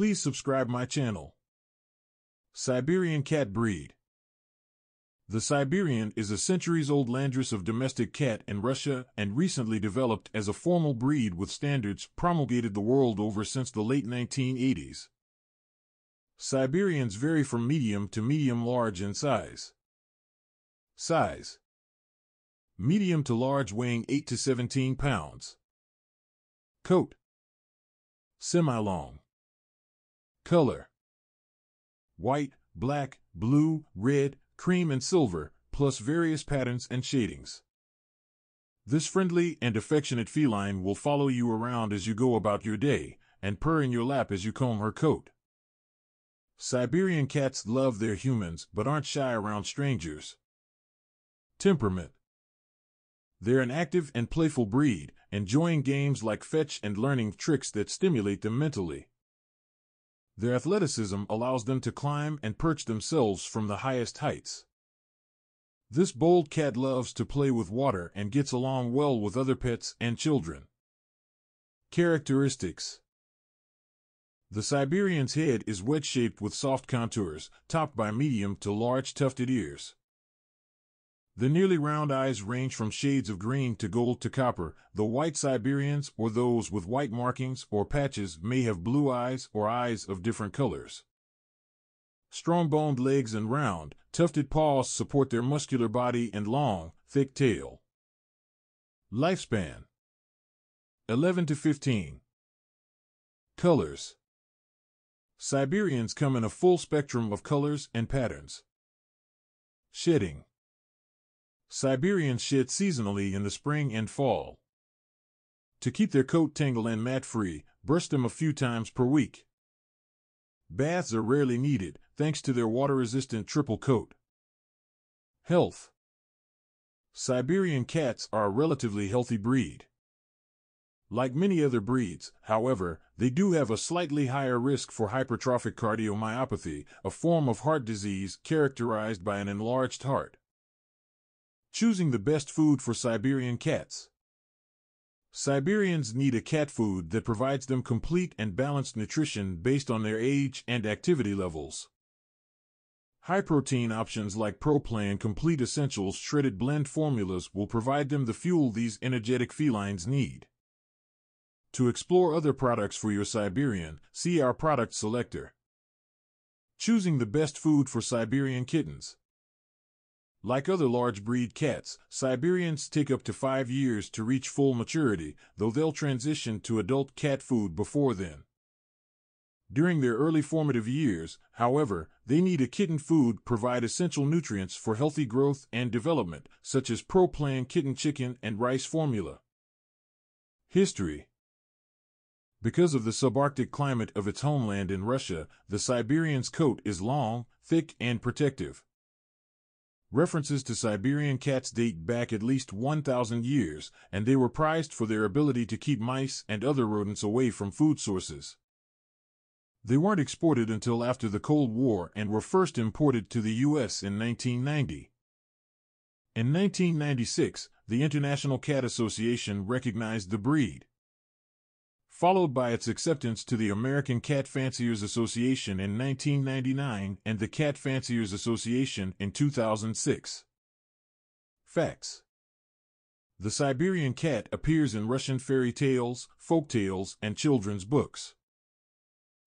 Please subscribe my channel. Siberian Cat Breed The Siberian is a centuries-old landrace of domestic cat in Russia and recently developed as a formal breed with standards promulgated the world over since the late 1980s. Siberians vary from medium to medium-large in size. Size Medium to large weighing 8 to 17 pounds. Coat Semi-long. Color White, black, blue, red, cream and silver, plus various patterns and shadings. This friendly and affectionate feline will follow you around as you go about your day and purr in your lap as you comb her coat. Siberian cats love their humans but aren't shy around strangers. Temperament They're an active and playful breed, enjoying games like fetch and learning tricks that stimulate them mentally. Their athleticism allows them to climb and perch themselves from the highest heights. This bold cat loves to play with water and gets along well with other pets and children. Characteristics the Siberian's head is wedge-shaped with soft contours, topped by medium to large tufted ears. The nearly round eyes range from shades of green to gold to copper. The white Siberians or those with white markings or patches may have blue eyes or eyes of different colors. Strong-boned legs and round, tufted paws support their muscular body and long, thick tail. Lifespan 11 to 15. Colors Siberians come in a full spectrum of colors and patterns. Shedding Siberians shed seasonally in the spring and fall. To keep their coat tangle and mat free, brush them a few times per week. Baths are rarely needed, thanks to their water-resistant triple coat. Health Siberian cats are a relatively healthy breed. Like many other breeds, however, they do have a slightly higher risk for hypertrophic cardiomyopathy, a form of heart disease characterized by an enlarged heart. Choosing the best food for Siberian cats. Siberians need a cat food that provides them complete and balanced nutrition based on their age and activity levels. High protein options like ProPlan Complete Essentials shredded blend formulas will provide them the fuel these energetic felines need. To explore other products for your Siberian, see our product selector. Choosing the best food for Siberian kittens. Like other large breed cats, Siberians take up to five years to reach full maturity, though they'll transition to adult cat food before then. During their early formative years, however, they need a kitten food provide essential nutrients for healthy growth and development, such as ProPlan kitten chicken and rice formula. History because of the subarctic climate of its homeland in Russia, the Siberian's coat is long, thick, and protective. References to Siberian cats date back at least 1,000 years, and they were prized for their ability to keep mice and other rodents away from food sources. They weren't exported until after the Cold War and were first imported to the U.S. in 1990. In 1996, the International Cat Association recognized the breed followed by its acceptance to the American Cat Fanciers Association in 1999 and the Cat Fanciers Association in 2006. Facts The Siberian cat appears in Russian fairy tales, folk tales, and children's books.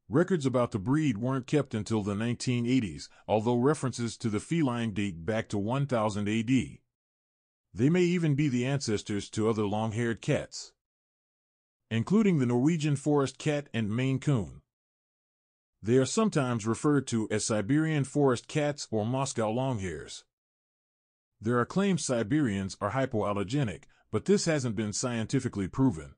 Records about the breed weren't kept until the 1980s, although references to the feline date back to 1000 AD. They may even be the ancestors to other long-haired cats including the Norwegian forest cat and Maine coon. They are sometimes referred to as Siberian forest cats or Moscow longhairs. There are claims Siberians are hypoallergenic, but this hasn't been scientifically proven.